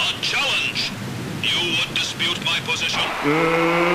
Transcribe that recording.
A challenge. You would dispute my position? Uh,